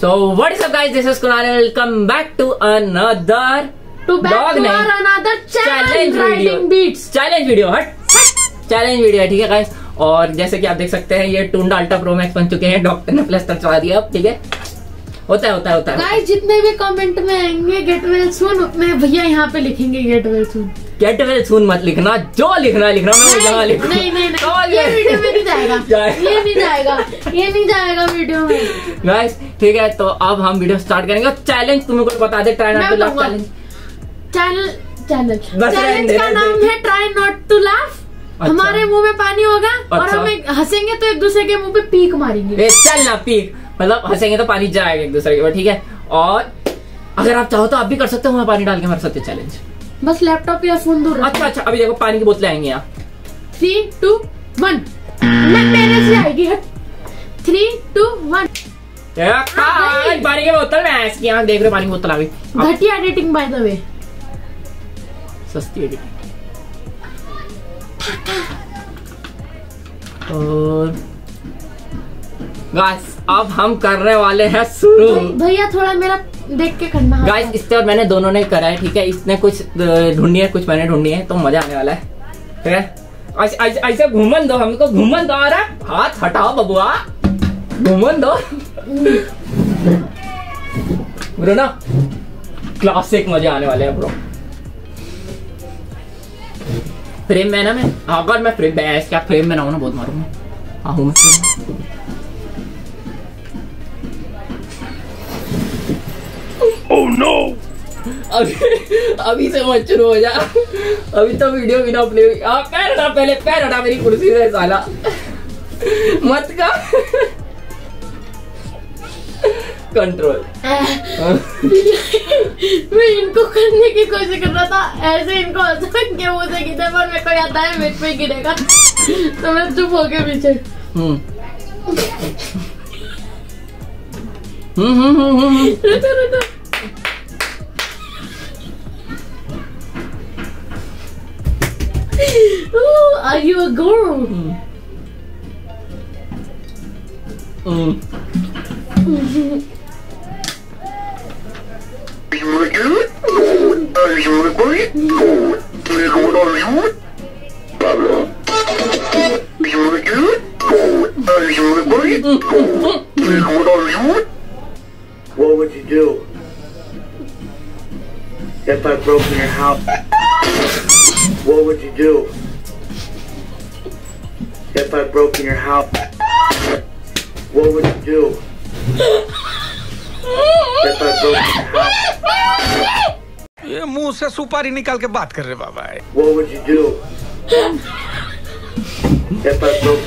So what is up guys? This is Kunal and welcome back to another To back to our another challenge riding beats. challenge video हट challenge video है ठीक है guys और जैसे कि आप देख सकते हैं ये टूंडा अल्ट्रा प्रो मैक्स बन चुके हैं डॉक्टर ने प्लस तक चला दिया अब ठीक है होता है होता है होता है। गाइस जितने भी कमेंट में आएँगे गेट वेल सुन उतने भैया यहाँ पे लिखेंगे get well soon get well soon मत लिखना जो लिखना है लिखना मैं वो जगह लिखूं। नहीं नहीं तो नहीं ये वीडियो में नहीं जाएगा। ये नहीं जाएगा ये नहीं जाएगा वीडियो में। गाइस ठीक है तो अब हम वीडियो स्टार्ट करेंगे चैलेंज तुम्हें को बता दे try not to laugh challenge channel channel challenge का नाम है ट्राई नॉट टू लाफ अच्छा। हमारे मुँह में पानी होगा अच्छा। और। हमें हंसेंगे तो एक दूसरे के मुँह पे पीक मारेंगे। चल ना पीक। मतलब हंसेंगे तो पानी जाएगा एक दूसरे के ऊपर ठीक है। और अगर आप चाहो तो आप भी कर सकते हो वहाँ पानी डाल के हमारे साथ चैलेंज बस लैपटॉप या फ़ोन दूर अच्छा अच्छा अभी देखो पानी की बोतलें आएँगी यहाँ। थ्री टू वन मैं मेरे से आएगी थ्री टू वन पानी की बोतल में ऐसी यहाँ देख रहे हो पानी की बोतल आ गई। घटिया एडिटिंग बाय द वे सस्ती एडिटिंग और गाइस अब हम करने वाले हैं शुरू। भैया थोड़ा मेरा देख के करना है। गाइस इससे और मैंने दोनों ने करा है ठीक है? इसने कुछ ढूंढी है कुछ मैंने ढूंढी है तो मज़ा आने वाला है ठीक है? ऐसे- घूमन दो हमको घूमन दो अरे! हाथ हटाओ बबुआ। घूमन दो। ब्रो ना क्लासिक मज़े आने वाले हैं ब्रो फ्रेम में ना मैं? अगर मैं फ्रेम क्या फ्रेम में ना हूँ ना बहुत मारूँगा। हाँ हूँ मैं। में। अभी अभी से मत शुरू हो जा। अभी तो वीडियो बिना प्ले आ, पैर हटा पहले पैर हटा मेरी कुर्सी से साला। मत का। कंट्रोल मैं इनको करने की कोशिश कर रहा था ऐसे इनको हंसन के मुँह से गिरे पर मेरे को याद आया मेरे पे गिरेगा। तो मैं चुप हो गया पीछे। हम्म। हम्म हम्म हम्म, Ooh, are you a girl? Mm. Mm. what would you do if I broke your house? ये मुँह से सुपारी निकाल के बात कर रहे बाबा What would you do? If I broke?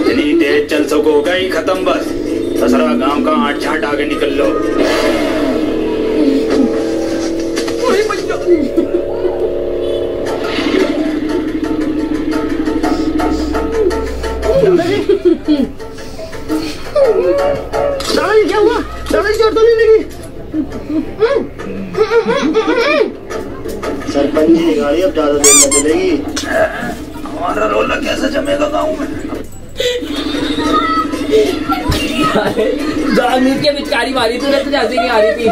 इतनी तेज चल सको गई खत्म बस। दसरा गाँव का आठ छाट आगे निकल लो। सरपंच की गाड़ी अब ज़्यादा देर न चलेगी हमारा रोला कैसे जमेगा गाँव में जामीन के पिचकारी मारी तूने तुझे हँसी नहीं। आ रही थी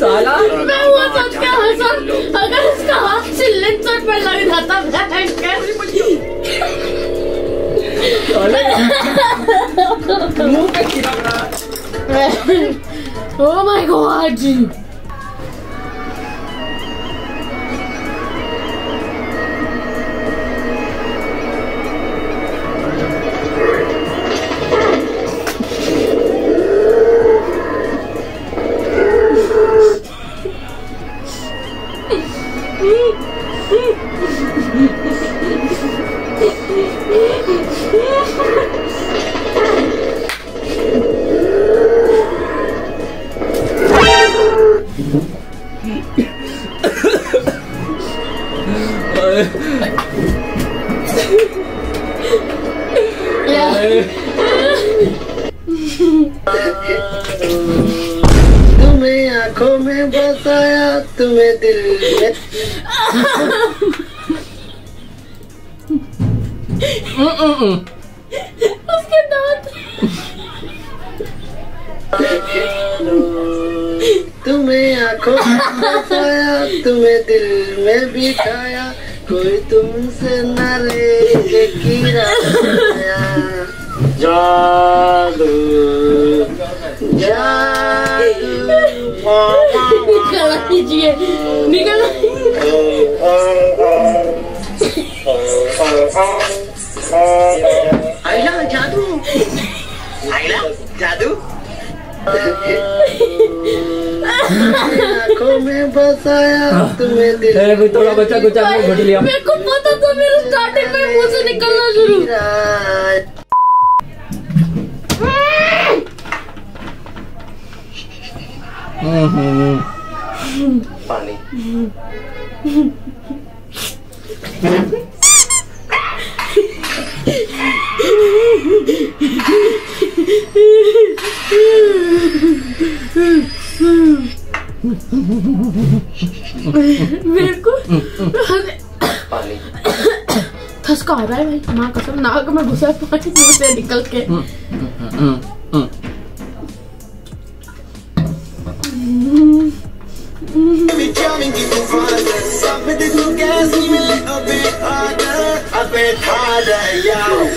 साला मैं वो सोच के हंसा अगर इसका हाथ सिलेंसर पे लग जाता भैंस Oh my god! हम्म, हम्म। उसके दांत तुम्हें आँखों में बसाया तुम्हें दिल में बिठाया कोई तुमसे न ले किराया कीजिए। निकल। आइला जादू। आइला जादू। आँखों में बसाया तुम्हें दिल थोड़ा बच्चा कुछ आपने घुट लिया मेरे को पता था मेरे स्टार्टिंग में मुँह से निकलना शुरू। हम्म, हम्म। पानी। मेरे को पानी। थसका आ रहा है भाई। माँ कसम नाक में घुसा पानी मुँह से निकल के।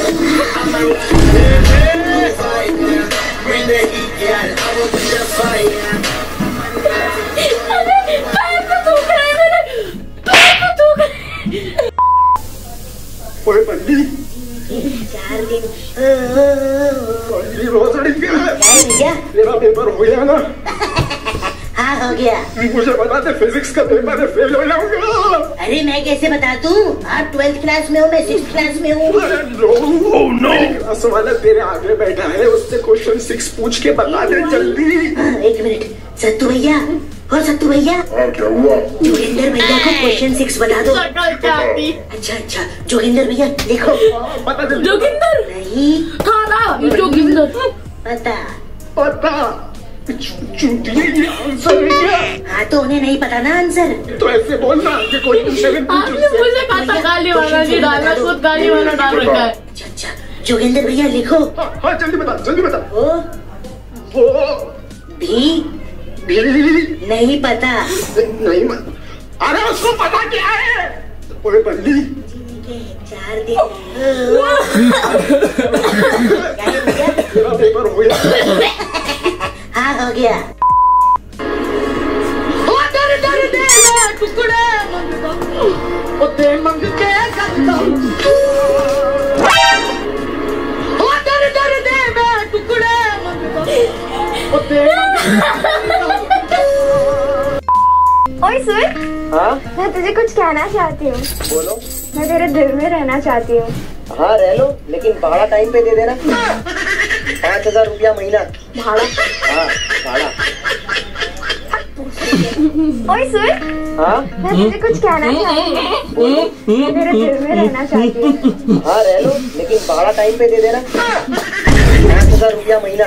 हम्म, हम्म। पैर पे थूक रहा है मेरे पैर पे थूक रहा है ओए बंदी बंदी रोज भैया मेरा पेपर हो गया ना हाँ हो गया। मुझे बता दे फिजिक्स का पेपर है फेल हो जाऊँगा। अरे मैं कैसे बता दूँ? आप ट्वेल्थ क्लास में हो मैं सिक्स क्लास में हूँ। नो नो क्लास वाला तेरे आगे बैठा है उससे क्वेश्चन सिक्स पूछ के बता दे जल्दी। हाँ, एक मिनट सत्तू भैया और सत्तू भैया? क्या हुआ? जोगिंदर भैया को क्वेश्चन सिक्स बता दो। अच्छा अच्छा जोगिंदर भैया लिखो बता दे। जोगिंदर? नहीं। जोगिंदर। पता। पता। ये आंसर है क्या हाँ तो उन्हें नहीं पता ना आंसर। तो ऐसे बोलना कि कोई आपने मुझे कहा था गाली वाला नहीं डाला खुद गाली वाला डाल रखा है। अच्छा अच्छा जोगिंदर भैया लिखो। हाँ हाँ, जल्दी बता जल्दी बता। ओ वो भी भी नहीं पता। नहीं मत अरे उसको पता क्या है? ओए बंदी चार दिन क्या है भैया? पेपर हो गया। हाँ हो गया ओ दे मंग के करता ओ दर दर दे मैं टुकड़े मंगता ओ दे ओए सुन। हाँ? मैं तुझे कुछ कहना चाहती हूँ। बोलो। मैं तेरे दिल में रहना चाहती हूँ। हाँ रह लो लेकिन भाड़ा टाइम पे दे देना। पाँच हज़ार रुपया महीना। भाड़ा। हाँ भाड़ा। ओए सुन हाँ? मैं तुझे कुछ कहना चाहती हूँ। मैं दिल में रहना चाहती हूँ हाँ रह लो लेकिन भाड़ा टाइम पे दे देना। पाँच हज़ार रुपया महीना।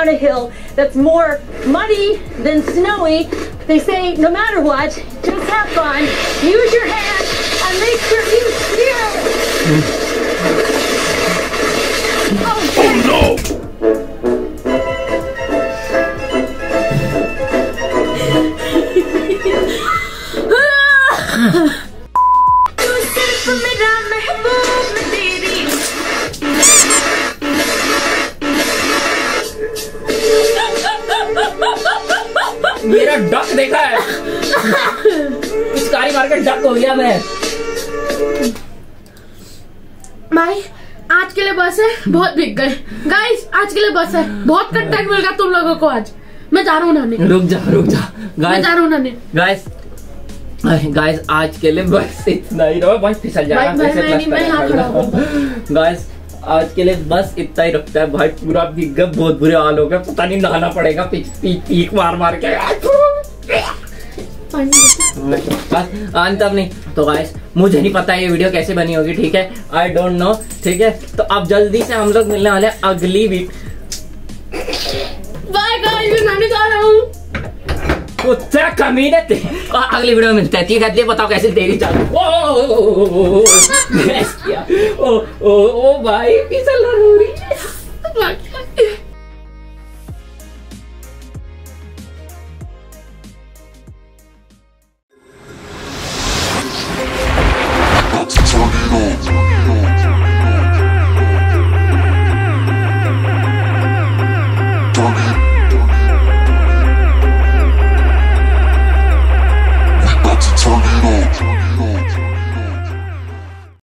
Down a hill that's more muddy than snowy. They say no matter what, just have fun, use your hands, and make sure you steer. हो गया मैं। भाई आज के लिए बस है बहुत बिक गए। गाइस आज के लिए बस है। बहुत कंटेंट मिल गया तुम लोगों को आज। मैं जा रहा हूँ नहाने। रुक जा रुक जा। मैं जा रहा हूँ नहाने। गाइस गाइस आज के लिए बस इतना ही रहो। बस फिसल जाएगा भाई, मैं नहीं- मैं यहाँ खड़ा हूँ। गाइस आज के लिए बस इतना ही रखता है। भाई पूरा भीग बहुत बुरे हाल हो गए। पता नहीं नहाना पड़ेगा पीक मार मार के। बस अंत अब नहीं तो गाइस मुझे नहीं पता ये वीडियो कैसे बनी होगी ठीक है आई डोंट नो ठीक है तो अब जल्दी से हम लोग मिलने वाले अगली वीक बाय गाइस मैं जा रहा हूँ कुत्ते कमीने थे और अगली वीडियो में मिलता है ठीक है ये बताओ कैसे तेरी चाल ओ ओ, ओ, ओ, भाई फिसल रही है